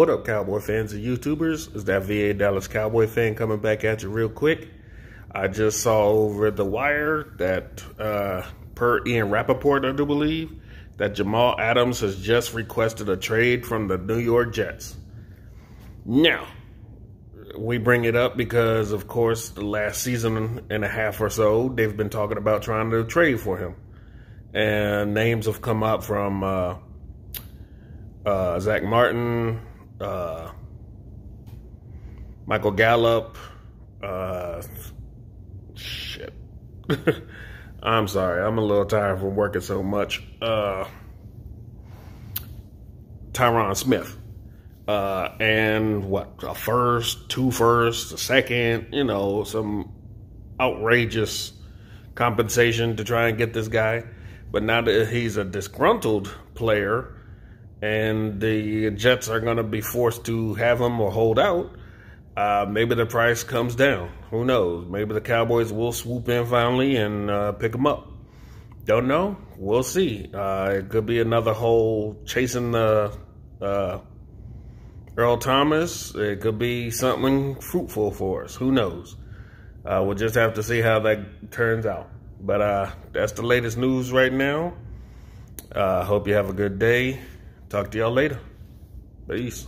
What up, Cowboy fans and YouTubers? Is that VA Dallas Cowboy fan coming back at you real quick? I just saw over the wire that, uh, per Ian Rapoport, I do believe, that Jamal Adams has just requested a trade from the New York Jets. Now, we bring it up because, of course, the last season and a half or so, they've been talking about trying to trade for him. And names have come up from uh, uh, Zack Martin, uh, Michael Gallup. Uh, shit. I'm sorry. I'm a little tired from working so much. Uh, Tyron Smith. Uh, and what, a first, two firsts, a second, you know, some outrageous compensation to try and get this guy. But now that he's a disgruntled player, and the Jets are going to be forced to have him or hold out, uh, maybe the price comes down. Who knows? Maybe the Cowboys will swoop in finally and uh, pick him up. Don't know. We'll see. Uh, it could be another whole chasing the uh, Earl Thomas. It could be something fruitful for us. Who knows? Uh, we'll just have to see how that turns out. But uh, that's the latest news right now. I hope you have a good day. Talk to y'all later. Peace.